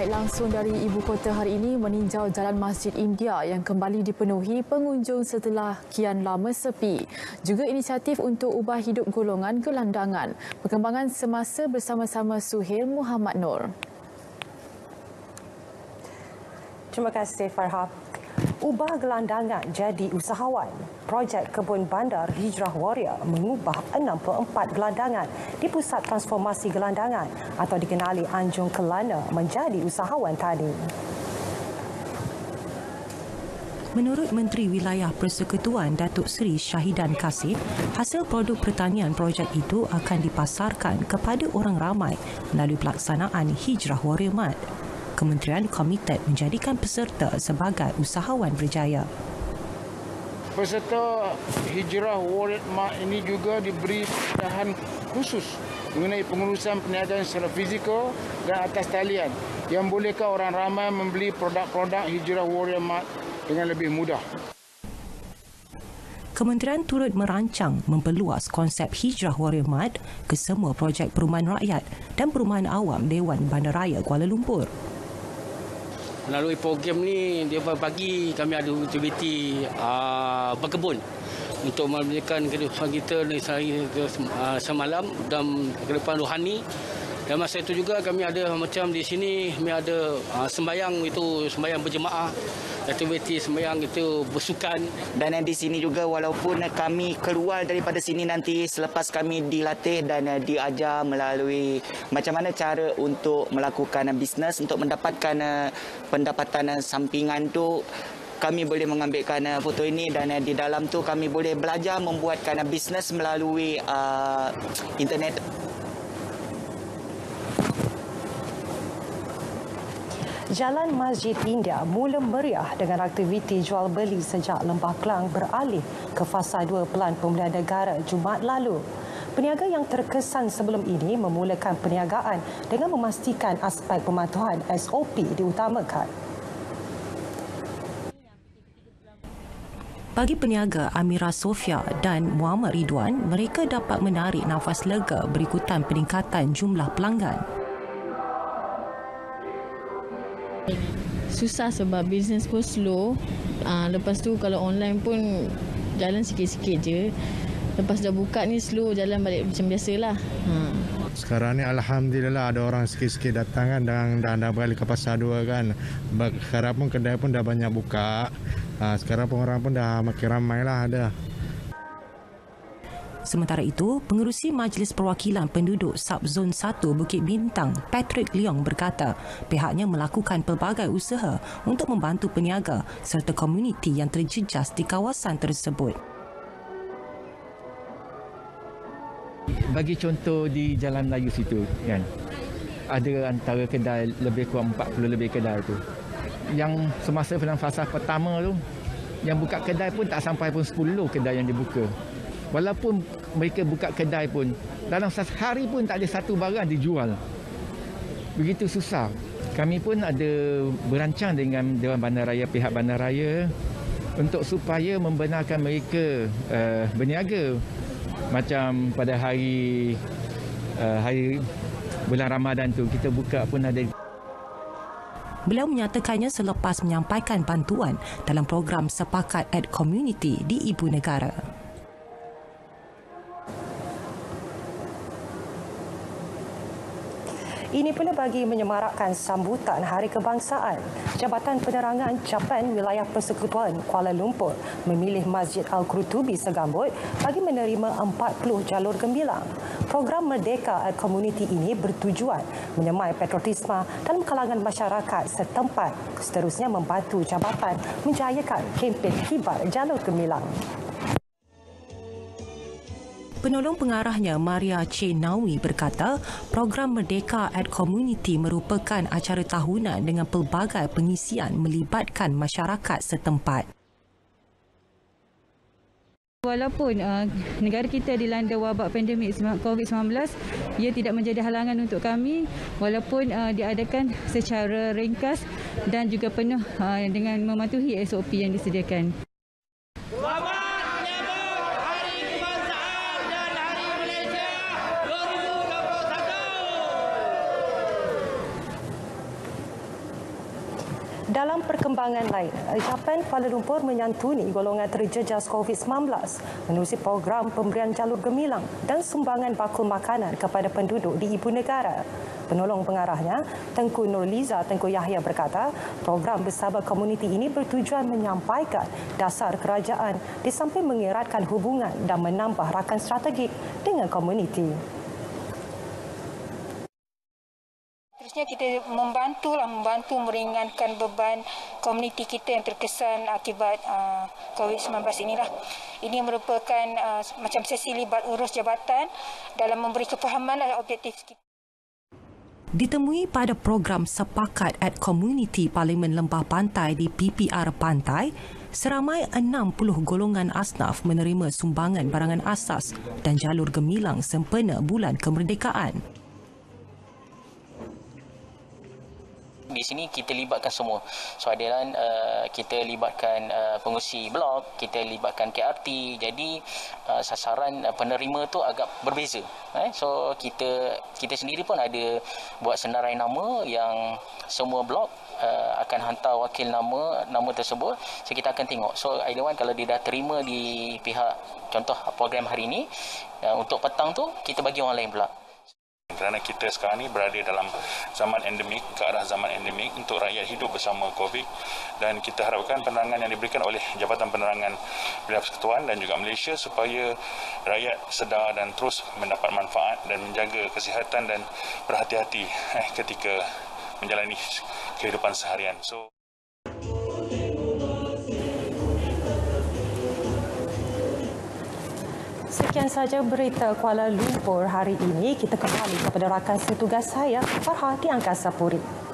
Baik langsung dari ibu kota hari ini meninjau Jalan Masjid India yang kembali dipenuhi pengunjung setelah kian lama sepi. Juga inisiatif untuk ubah hidup golongan gelandangan. Perkembangan semasa bersama-sama Suhail Muhammad Nur. Terima kasih Farha. Ubah gelandangan jadi usahawan. Projek Kebun Bandar Hijrah Warrior mengubah 64 gelandangan di Pusat Transformasi Gelandangan atau dikenali Anjung Kelana menjadi usahawan tani. Menurut Menteri Wilayah Persekutuan Datuk Seri Syahidan Kasif, hasil produk pertanian projek itu akan dipasarkan kepada orang ramai melalui pelaksanaan Hijrah Warrior Mart kementerian komited menjadikan peserta sebagai usahawan berjaya. Peserta Hijrah Wallet Mark ini juga diberi pecahan khusus mengenai pengurusan perniagaan secara fizikal dan atas talian yang bolehkan orang ramai membeli produk-produk Hijrah Warrior Mart dengan lebih mudah. Kementerian turut merancang memperluas konsep Hijrah Warrior Mart ke semua projek perumahan rakyat dan perumahan awam Dewan Bandaraya Kuala Lumpur melalui program ni dia bagi kami ada aktiviti uh, berkebun untuk memulakan kehidupan kita sehari uh, semalam dan ke depan rohani dan masa itu juga kami ada macam di sini kami ada uh, sembayang itu sembayang berjemaah aktiviti sembahyang itu bersukan. Dan di sini juga walaupun kami keluar daripada sini nanti selepas kami dilatih dan diajar melalui macam mana cara untuk melakukan bisnes untuk mendapatkan eh, pendapatan sampingan tu kami boleh mengambilkan foto ini dan di dalam tu kami boleh belajar membuatkan bisnes melalui uh, internet Jalan Masjid India mula meriah dengan aktiviti jual beli sejak Lembah Kelang beralih ke fasa 2 Pelan Pemulihan Negara Jumaat lalu. Peniaga yang terkesan sebelum ini memulakan perniagaan dengan memastikan aspek pematuhan SOP diutamakan. Bagi peniaga Amira Sofia dan Muhammad Ridwan, mereka dapat menarik nafas lega berikutan peningkatan jumlah pelanggan. Susah sebab bisnes pun slow. Uh, lepas tu kalau online pun jalan sikit-sikit je. Lepas dah buka ni slow jalan balik macam biasalah. Ha. Sekarang ni Alhamdulillah ada orang sikit-sikit datang kan dan dah, dah balik ke pasar dua kan. Sekarang pun kedai pun dah banyak buka. Ha, sekarang pun orang pun dah makin ramai lah ada. Sementara itu, pengerusi Majlis Perwakilan Penduduk Subzon 1 Bukit Bintang, Patrick Leong berkata, pihaknya melakukan pelbagai usaha untuk membantu peniaga serta komuniti yang terjejas di kawasan tersebut. Bagi contoh di Jalan Melayu situ, kan, ada antara kedai lebih kurang 40 lebih kedai tu. Yang semasa dalam fasa pertama tu, yang buka kedai pun tak sampai pun 10 kedai yang dibuka walaupun mereka buka kedai pun dalam sehari pun tak ada satu barang dijual. Begitu susah. Kami pun ada berancang dengan Dewan Bandaraya pihak Bandaraya untuk supaya membenarkan mereka uh, berniaga. Macam pada hari uh, hari bulan Ramadan tu kita buka pun ada. Beliau menyatakannya selepas menyampaikan bantuan dalam program Sepakat at Community di Ibu Negara. Ini pula bagi menyemarakkan sambutan Hari Kebangsaan. Jabatan Penerangan Japan Wilayah Persekutuan Kuala Lumpur memilih Masjid Al-Qurtubi Segambut bagi menerima 40 jalur gembilang. Program Merdeka at Community ini bertujuan menyemai patriotisme dalam kalangan masyarakat setempat. Seterusnya membantu jabatan menjayakan kempen kibar jalur gembilang. Penolong pengarahnya Maria C. Nawi berkata, program Merdeka at Community merupakan acara tahunan dengan pelbagai pengisian melibatkan masyarakat setempat. Walaupun uh, negara kita dilanda wabak pandemik COVID-19, ia tidak menjadi halangan untuk kami walaupun uh, diadakan secara ringkas dan juga penuh uh, dengan mematuhi SOP yang disediakan. Dalam perkembangan lain, Japan Kuala Lumpur menyantuni golongan terjejas COVID-19 menerusi program pemberian jalur gemilang dan sumbangan bakul makanan kepada penduduk di ibu negara. Penolong pengarahnya, Tengku Nurliza Tengku Yahya berkata, program bersabar komuniti ini bertujuan menyampaikan dasar kerajaan di samping mengeratkan hubungan dan menambah rakan strategik dengan komuniti. Seterusnya kita membantu lah, membantu meringankan beban komuniti kita yang terkesan akibat uh, COVID-19 inilah. Ini merupakan uh, macam sesi libat urus jabatan dalam memberi kefahaman dan objektif kita. Ditemui pada program sepakat at Community Parlimen Lembah Pantai di PPR Pantai, seramai 60 golongan asnaf menerima sumbangan barangan asas dan jalur gemilang sempena bulan kemerdekaan. Di sini kita libatkan semua. So adalah uh, kita libatkan uh, pengusi blok, kita libatkan KRT. Jadi uh, sasaran uh, penerima tu agak berbeza. Eh? So kita kita sendiri pun ada buat senarai nama yang semua blok uh, akan hantar wakil nama nama tersebut. So kita akan tengok. So Aidawan kalau dia dah terima di pihak contoh program hari ini uh, untuk petang tu kita bagi orang lain pula kerana kita sekarang ni berada dalam zaman endemik ke arah zaman endemik untuk rakyat hidup bersama COVID dan kita harapkan penerangan yang diberikan oleh Jabatan Penerangan Wilayah Persekutuan dan juga Malaysia supaya rakyat sedar dan terus mendapat manfaat dan menjaga kesihatan dan berhati-hati eh, ketika menjalani kehidupan seharian. So Sekian saja berita Kuala Lumpur hari ini. Kita kembali kepada rakan setugas saya, Farha di Angkasa Puri.